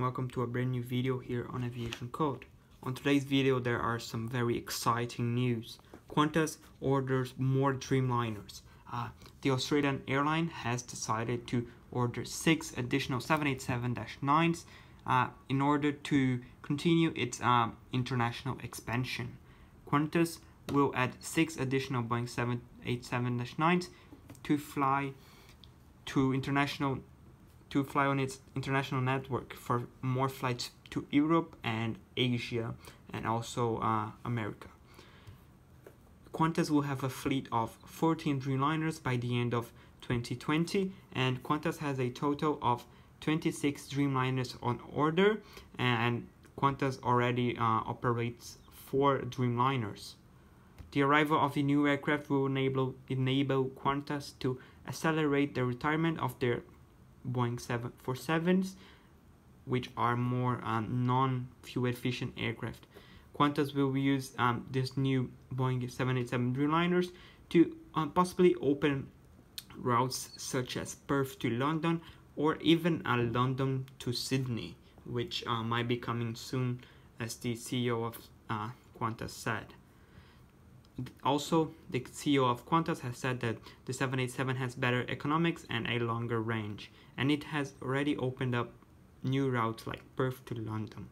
welcome to a brand new video here on AviationCult. On today's video there are some very exciting news. Qantas orders more Dreamliners. Uh, the Australian airline has decided to order six additional 787-9s uh, in order to continue its uh, international expansion. Qantas will add six additional Boeing 787-9s to fly to international to fly on its international network for more flights to Europe and Asia and also uh, America. Qantas will have a fleet of 14 Dreamliners by the end of 2020 and Qantas has a total of 26 Dreamliners on order and Qantas already uh, operates four Dreamliners. The arrival of the new aircraft will enable, enable Qantas to accelerate the retirement of their Boeing 747s, which are more um, non-fuel efficient aircraft. Qantas will use um, this new Boeing 787 Dreamliners to um, possibly open routes such as Perth to London or even uh, London to Sydney, which uh, might be coming soon, as the CEO of uh, Qantas said. Also, the CEO of Qantas has said that the 787 has better economics and a longer range, and it has already opened up new routes like Perth to London.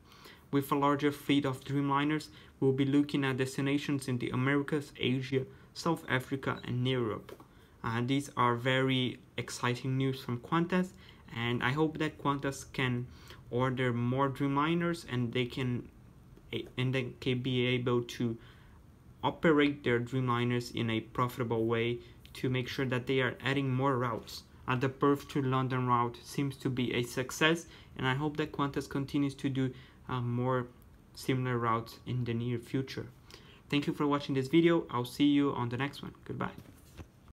With a larger fleet of Dreamliners, we'll be looking at destinations in the Americas, Asia, South Africa, and Europe. Uh, these are very exciting news from Qantas, and I hope that Qantas can order more Dreamliners and they can and they can be able to operate their Dreamliners in a profitable way to make sure that they are adding more routes. And the Perth to London route seems to be a success, and I hope that Qantas continues to do uh, more similar routes in the near future. Thank you for watching this video. I'll see you on the next one. Goodbye.